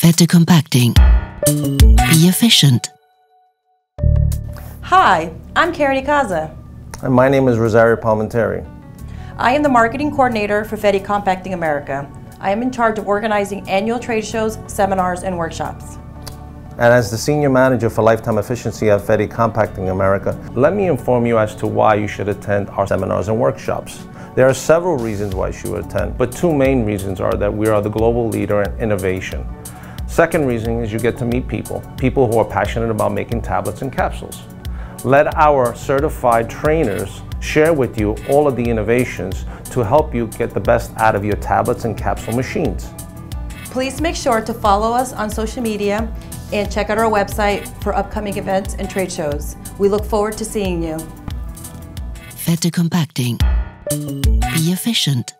Fette compacting. Be efficient. Hi, I'm Karen Ikaza. And my name is Rosario Palmenteri. I am the marketing coordinator for Fette Compacting America. I am in charge of organizing annual trade shows, seminars, and workshops. And as the senior manager for lifetime efficiency at Fette Compacting America, let me inform you as to why you should attend our seminars and workshops. There are several reasons why you should attend, but two main reasons are that we are the global leader in innovation. Second reason is you get to meet people, people who are passionate about making tablets and capsules. Let our certified trainers share with you all of the innovations to help you get the best out of your tablets and capsule machines. Please make sure to follow us on social media and check out our website for upcoming events and trade shows. We look forward to seeing you. Fette compacting. Be efficient.